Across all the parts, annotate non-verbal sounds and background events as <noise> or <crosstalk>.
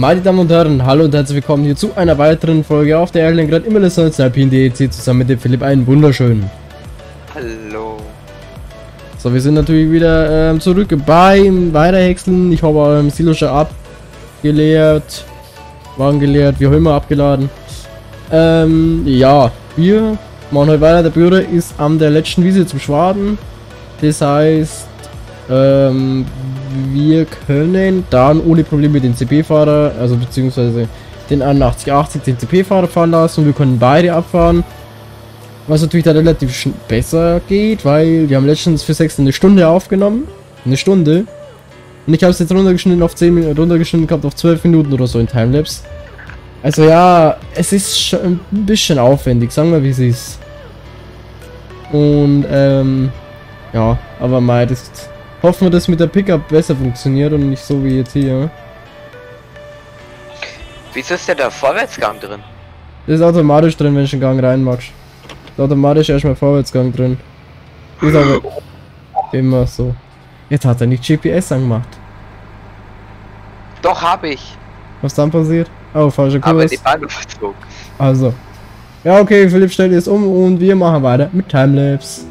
Meine Damen und Herren, hallo und herzlich willkommen hier zu einer weiteren Folge auf der Erlengrad im LS19 Alpine DEC zusammen mit dem Philipp. Einen wunderschönen. Hallo. So, wir sind natürlich wieder ähm, zurück beim Weiterhäckseln. Ich habe eurem Silo schon abgeleert, Wagen geleert, wie auch immer abgeladen. Ähm, ja, wir machen heute weiter. Der Bürger ist an der letzten Wiese zum Schwaden. Das heißt, ähm, wir können dann ohne Probleme den CP-Fahrer, also beziehungsweise den 8180 den CP-Fahrer fahren lassen und wir können beide abfahren. Was natürlich dann relativ besser geht, weil wir haben letztens für 6 eine Stunde aufgenommen. Eine Stunde. Und ich habe es jetzt runtergeschnitten auf 10 Minuten, runtergeschnitten gehabt auf 12 Minuten oder so in Timelapse. Also ja, es ist schon ein bisschen aufwendig, sagen wir wie es ist. Und ähm, ja, aber mal, das hoffen wir, dass mit der Pickup besser funktioniert und nicht so wie jetzt hier. Wieso ist denn der Vorwärtsgang drin? Das ist automatisch drin, wenn du den Gang reinmachst. Ist automatisch erstmal Vorwärtsgang drin. Ist aber immer so. Jetzt hat er nicht GPS angemacht. Doch, habe ich. Was dann passiert? Oh, falscher Kurs. Aber die Bahn verzogen. Also. Ja, okay, Philipp stellt jetzt um und wir machen weiter mit Timelapse.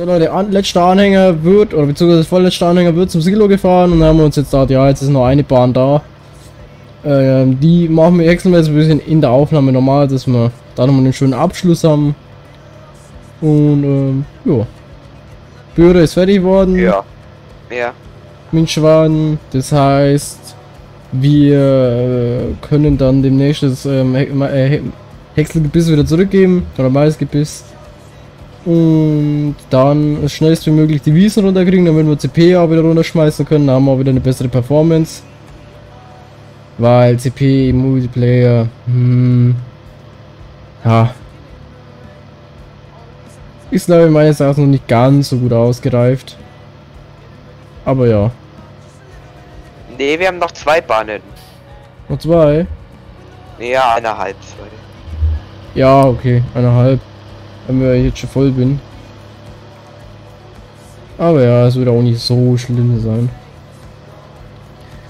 So Leute, an, letzter Anhänger wird, oder beziehungsweise vorletzter Anhänger wird zum Silo gefahren und dann haben wir uns jetzt gedacht, ja, jetzt ist noch eine Bahn da. Ähm, die machen wir wechselweise ein bisschen in der Aufnahme normal, dass wir da nochmal einen schönen Abschluss haben. Und ähm, ja. Bürde ist fertig geworden. Ja. Ja. Minschwaden. Das heißt, wir äh, können dann demnächst das ähm, He äh, Häckselgebiss wieder zurückgeben. Oder Maisgebiss. Und dann schnellst wie möglich die Wiesen runterkriegen, damit wir CP auch wieder runterschmeißen können. Dann haben wir auch wieder eine bessere Performance. Weil CP Multiplayer, hm, ja, ist glaube ich meines Erachtens noch nicht ganz so gut ausgereift. Aber ja, Nee, wir haben noch zwei Bahnen. noch zwei. Ja, eineinhalb, zwei. Ja, okay, eineinhalb. Wenn wir jetzt schon voll bin. Aber ja, es wird auch nicht so schlimm sein.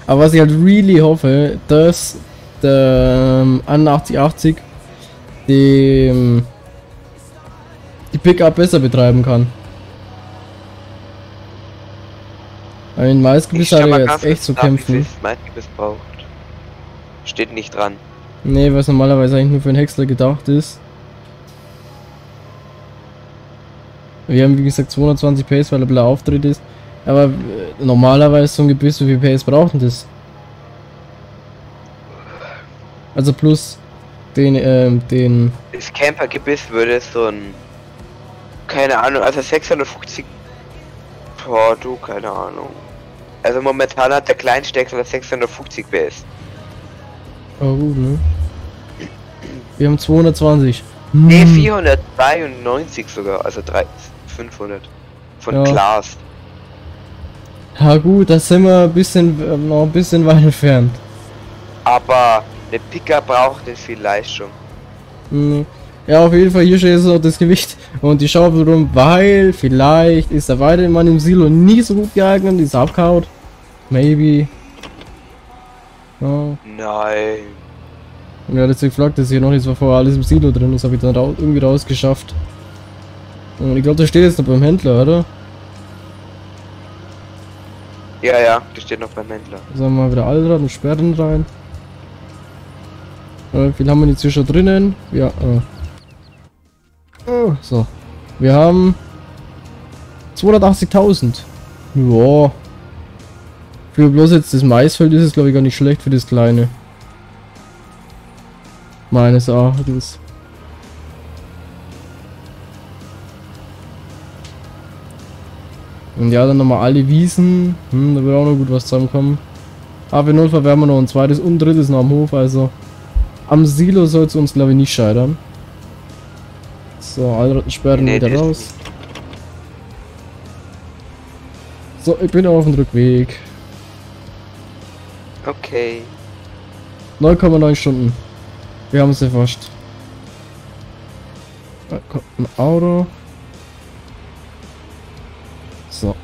Aber was ich halt really hoffe, dass der ähm, 8180 dem die Pickup besser betreiben kann. Ein Maisgebiss hat jetzt echt zu kämpfen. braucht. Steht nicht dran. Nee, was normalerweise eigentlich nur für einen Häcksler gedacht ist. Wir haben wie gesagt 220 Pace, weil er blau Auftritt ist. Aber äh, normalerweise so ein Gebiss, wie viel Pace braucht denn das? Also plus den, ähm, den. Das Camper-Gebiss würde so ein. Keine Ahnung, also 650. Boah, du, keine Ahnung. Also momentan hat der Kleinstecker 650 PS. Oh gut, ne? Wir haben 220. Ne, Hm. 492 sogar, also 3, 500. Von Ja. Glas. Ja gut, da sind wir ein bisschen, äh, noch ein bisschen weit entfernt. Aber der Picker braucht nicht viel Leistung. Hm. Ja, auf jeden Fall, hier steht so das Gewicht und die Schaufel rum, weil vielleicht ist der Weidemann im Silo nie so gut geeignet, ist abgehaut. Maybe. Ja. Nein. Und hat jetzt gefragt, dass hier noch nicht so vorher alles im Silo drin ist, habe ich dann rau irgendwie rausgeschafft. Und ich glaube, der steht jetzt noch beim Händler, oder? Ja, ja, das steht noch beim Händler. Sagen wir mal wieder Allrad und Sperren rein. Äh, wie viel haben wir jetzt hier schon drinnen? Ja, äh. Oh, so. Wir haben 280.000. Ja. Für bloß jetzt das Maisfeld ist es glaube ich gar nicht schlecht für das kleine. Meines Erachtens. Und ja, dann nochmal alle Wiesen. Hm, da wird auch noch gut was zusammenkommen. Aber in Notfall werden wir noch ein zweites und drittes noch am Hof, also am Silo soll es uns glaube ich nicht scheitern. So, alle Sperren Nee, wieder raus. So, ich bin auf dem Rückweg. Okay. 9,9 Stunden. Wir haben es erfasst. Da kommt ein Auto. So.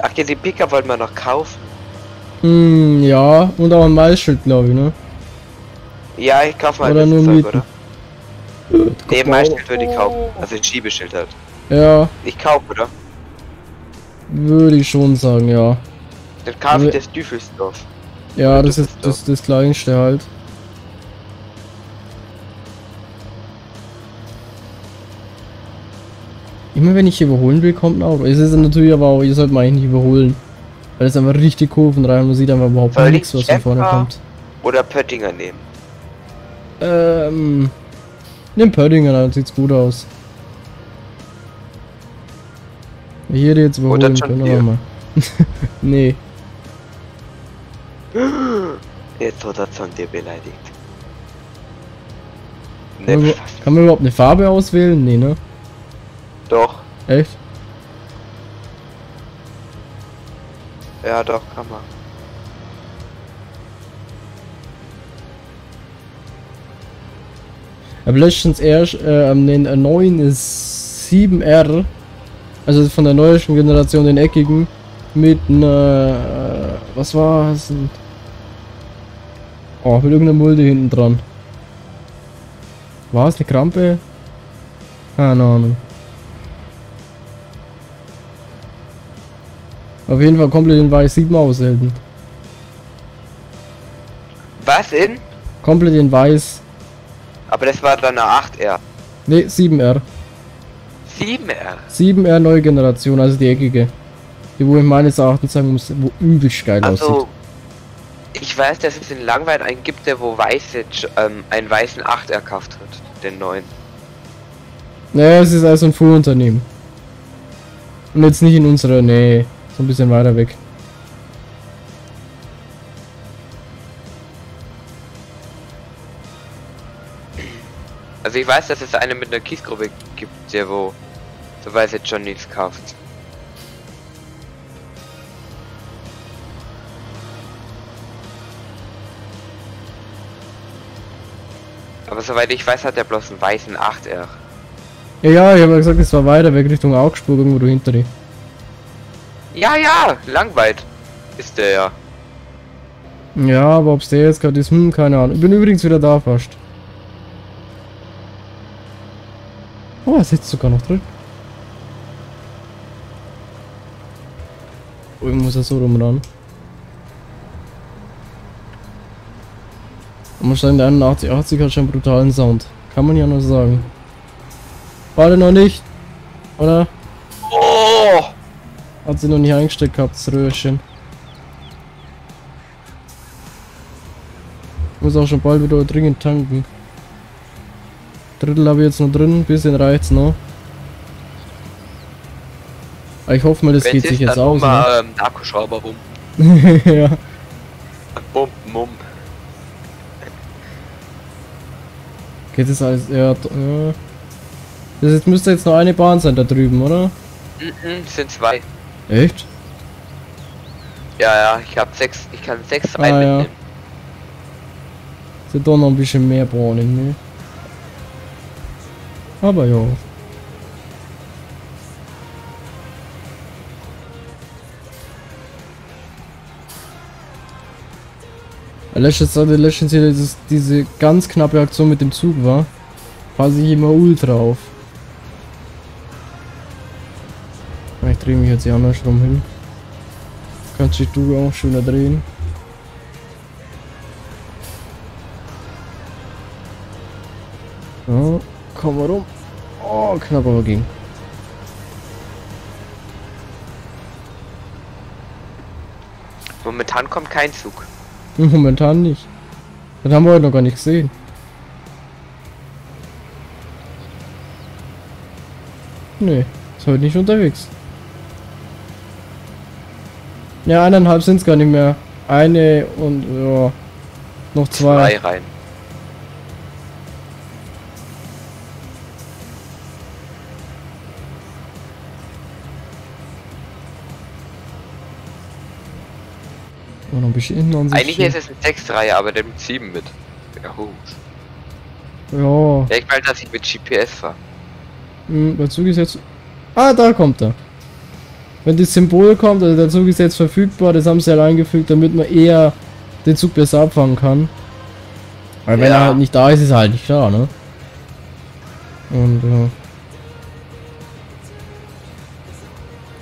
Ach ja, die Picker wollten wir noch kaufen. Hm, ja, und auch ein Maisschild, glaube ich, ne? Ja, ich kaufe mal Oder nur Zeug, oder? Nee, Maischild würde ich kaufen. Also ein Schiebeschild halt. Ja, Ich kaufe, oder? würde ich schon sagen, ja. Dann kaufe Also- ich das Düfelsdorf. Ja, das das ist ist das, das kleinste halt. Immer wenn ich überholen will, kommt ein Auto. Es ist natürlich aber auch, ihr sollt mal eigentlich nicht überholen. Weil es einfach richtig Kurven rein, man sieht einfach überhaupt Soll nichts, ich was von vorne kommt. Oder Pöttinger nehmen. Ähm. Nimm Pöttinger, dann sieht's gut aus. Hier jetzt überholen John können wir Deere. mal. <laughs> nee. Jetzt wird der John dir beleidigt. Kann man, kann man überhaupt eine Farbe auswählen? Nee, ne? Doch. Echt? Ja, doch, kann man. habe letztens erst äh, am den äh, neuen 7R, also von der neuesten Generation, den eckigen, mit einer, äh, was war es? denn? Oh, mit irgendeiner Mulde hinten dran. War es eine Krampe? Keine Ahnung. Auf jeden Fall komplett in weiß 7 aushelden. Was in? Komplett in weiß. Aber das war dann eine 8R. Ne, 7R. 7R. 7R neue Generation, also die eckige. Die wo ich meines Erachtens sagen muss, wo übelst geil Also, aussieht. ich weiß, dass es in Langweil einen gibt, der wo weiße, ähm, einen weißen 8R gekauft hat. Den neuen. Naja, es ist also ein Fuhrunternehmen. Und jetzt nicht in unserer Nähe. So ein bisschen weiter weg. Also ich weiß, dass es einen mit einer Kiesgrube gibt, der wo so weiß jetzt schon nichts kauft. Aber soweit ich weiß, hat er bloß einen weißen 8R. Ja, ja, ich habe ja gesagt, es war weiter weg Richtung Augsburg, irgendwo dahinter die. Ja, ja, langweit ist der ja. Ja, aber ob's der jetzt gerade ist, hm, keine Ahnung. Ich bin übrigens wieder da fast. Oh, er sitzt sogar noch drin. Oh, ich muss er so rum ran. Ich muss sagen, der 8180 hat schon einen brutalen Sound. Kann man ja nur sagen. Warte noch nicht. Oder? Hat sie noch nicht eingesteckt gehabt, das Röhrchen. Muss auch schon bald wieder dringend tanken. Drittel habe ich jetzt noch drin, ein bisschen reicht's noch. Aber ich hoffe mal, das Wenn geht sich jetzt aus. Ne? Mal, ähm, Akkuschrauber rum. <laughs> ja. Bum, mum. Geht das alles? Ja. ja. Das jetzt müsste jetzt noch eine Bahn sein da drüben, oder? Mhm, es sind zwei. Echt? Ja, ja, ich hab sechs, ich kann sechs Ah, rein ja. mitnehmen. Sind doch noch ein bisschen mehr Bahnen, ne? Aber ja. Letztes, also letztens hier dieses, diese ganz knappe Aktion mit dem Zug war, passe ich immer ultra auf. Ich drehe mich jetzt hier andersrum hin. Kannst dich du auch schöner drehen. So, komm mal rum. Oh, knapp aber ging. Momentan kommt kein Zug. Momentan nicht. Das haben wir heute noch gar nicht gesehen. Nee, ist heute nicht unterwegs. Ja, eineinhalb sind es gar nicht mehr. Eine und ja, noch zwei. Zwei rein. Oh, noch ein bisschen hinten. Eigentlich ist es ein 6-Reihe, aber der mit 7 mit. Ja. Ja, Ja, ich meine, dass ich mit GPS fahre. hm, der Zug ist jetzt. Ah, da kommt er. Wenn das Symbol kommt, also der Zug ist jetzt verfügbar, das haben sie halt eingefügt, damit man eher den Zug besser abfangen kann. Weil wenn Ja. er halt nicht da ist, ist er halt nicht da, ne? Und ja.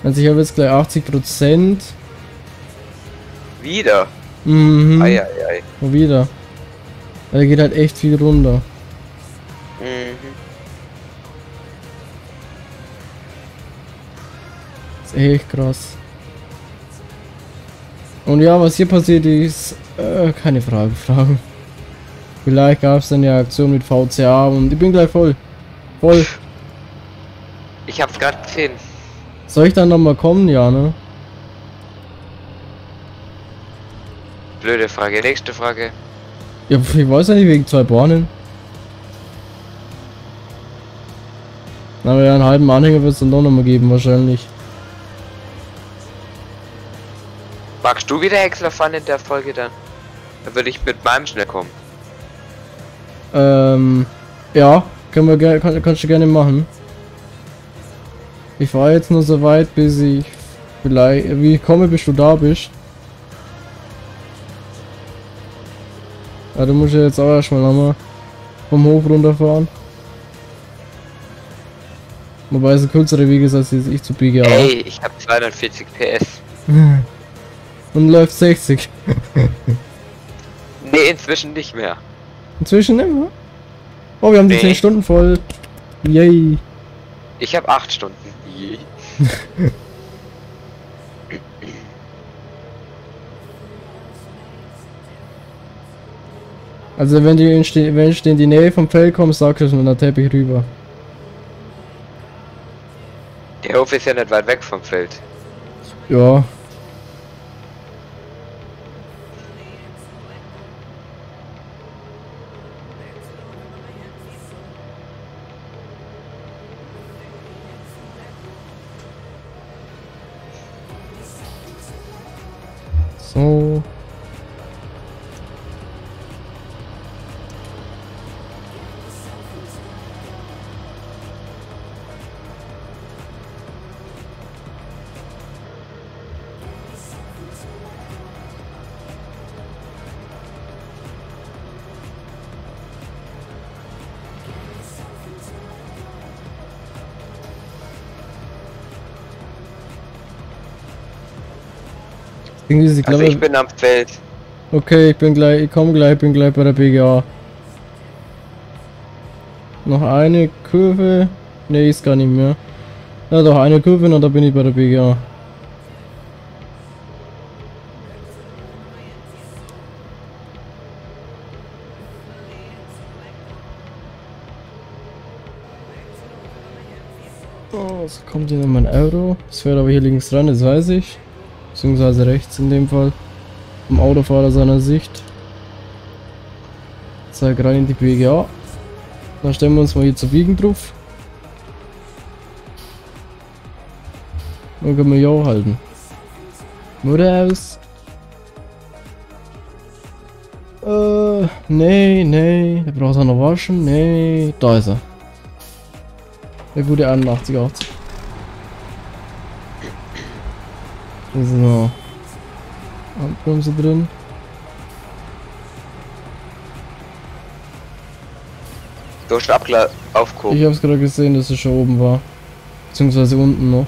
Also ich habe jetzt gleich 80%. Wieder. Mhm. Eieiei. Und wieder. Da geht halt echt viel runter. Mhm. Echt krass. Und ja, was hier passiert ist, äh, keine Frage, Fragen. Vielleicht gab es eine Aktion mit VCA und ich bin gleich voll. Voll. Ich hab's gerade gesehen. Soll ich dann nochmal kommen? Ja, ne? Blöde Frage. Nächste Frage. Ja, ich weiß ja nicht, wegen zwei Bahnen. Aber ja, einen halben Anhänger wird es dann doch nochmal geben, wahrscheinlich. Magst du wieder Häcksler fahren in der Folge dann? Dann würde ich mit meinem schnell kommen. Ähm, ja, können wir gerne, kann, kannst du gerne machen. Ich fahre jetzt nur so weit, bis ich vielleicht, wie ich komme, bis du da bist. Ja, du musst ja jetzt auch erstmal nochmal vom Hof runterfahren. Wobei es ein kürzere Weg ist, als ich zu BGA. Ey, ich hab 240 PS. <laughs> Und läuft 60. Nee, inzwischen nicht mehr. Inzwischen immer. Oh, wir haben die Nee. 10 Stunden voll. Yay. Ich hab 8 Stunden. Je. <laughs> Also wenn du in, wenn ich in die Nähe vom Feld komme, sag es mir, dann tapp ich rüber. Der Hof ist ja nicht weit weg vom Feld. Ja. So. Irgendwie ist die Also Klappe. ich bin am Feld. Okay, ich bin gleich, ich komme gleich, bin gleich bei der BGA. Noch eine Kurve. Ne, ist gar nicht mehr. Ja, doch eine Kurve und dann bin ich bei der BGA. Oh, so kommt hier noch mein Auto. Es fährt aber hier links dran, das weiß ich. Beziehungsweise rechts in dem Fall. Vom Autofahrer seiner Sicht. Zeig rein in die BGA. Dann stellen wir uns mal hier zu biegen drauf. Dann können wir auch halten. Mutter aus. Äh, nee, nee. Der braucht auch noch waschen. Nee, da ist er. Der gute 81, 80. So. Handbremse drin. Du hast aufgehoben. Ich hab's gerade gesehen, dass es schon oben war. Beziehungsweise unten noch.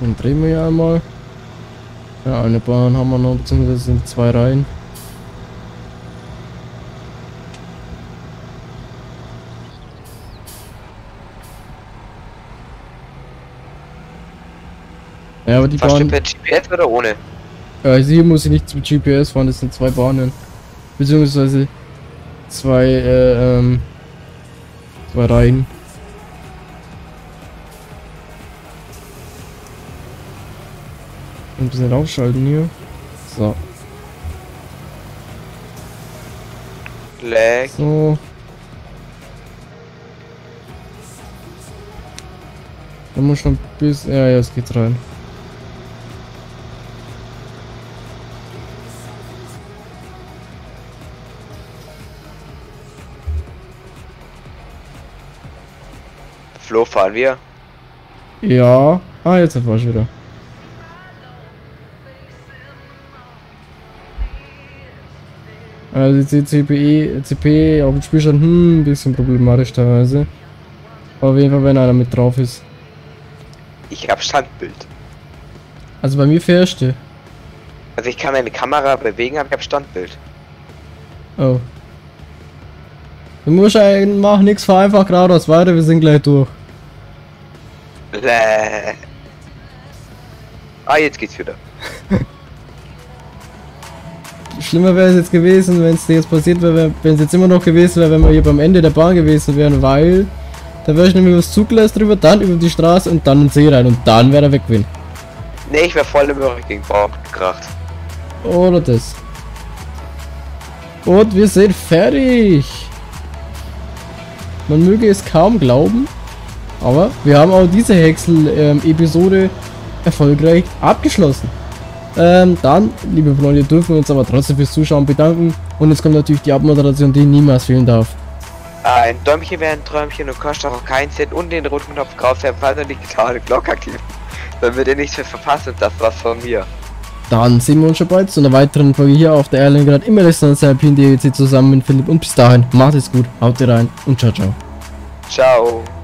Dann drehen wir ja einmal. Ja, eine Bahn haben wir noch, beziehungsweise sind zwei Reihen. Ja, aber die Fährst du Bahn. per GPS oder ohne? Ja, hier muss ich nicht zum GPS fahren, das sind zwei Bahnen. Beziehungsweise zwei, äh, ähm, zwei Reihen. Ein bisschen aufschalten hier. So, Lag. so. Da muss schon bis, ja, ja, es geht rein. Flo, fahren wir? Ja. Ah, jetzt war ich wieder. Also die CPE, CP auf dem Spielstand, hm, ein bisschen problematisch teilweise. Aber auf jeden Fall, wenn einer mit drauf ist. Ich hab Standbild. Also bei mir fährst du. Also ich kann meine Kamera bewegen, aber ich hab Standbild. Oh. Du musst eigentlich mach nix, fahr einfach geradeaus weiter, wir sind gleich durch. Bäh. Ah, jetzt geht's wieder. Schlimmer wäre es jetzt gewesen, wenn es dir jetzt passiert wäre, wenn es jetzt immer noch gewesen wäre, wenn wir hier beim Ende der Bahn gewesen wären, weil da wäre ich nämlich übers Zuggleis drüber, dann über die Straße und dann in den See rein und dann wäre er weg gewesen. Nee, ich wär voll im gegen Baum gekracht. Oder das. Und wir sind fertig. Man möge es kaum glauben, aber wir haben auch diese Häcksel-Episode erfolgreich abgeschlossen. Ähm, dann, liebe Freunde, dürfen wir uns aber trotzdem fürs Zuschauen bedanken. Und jetzt kommt natürlich die Abmoderation, die niemals fehlen darf. Ein Däumchen wäre ein Träumchen und kostet auch keinen Cent und den roten Knopf drauf, der falls die digitale Glocke aktiv. Damit ihr nichts mehr verpasst und das war's von mir. Dann sehen wir uns schon bald zu einer weiteren Folge hier auf der Erlengrad im Restaurant Alpine DEC zusammen mit Philipp. Und bis dahin, macht es gut, haut rein und ciao, ciao. Ciao.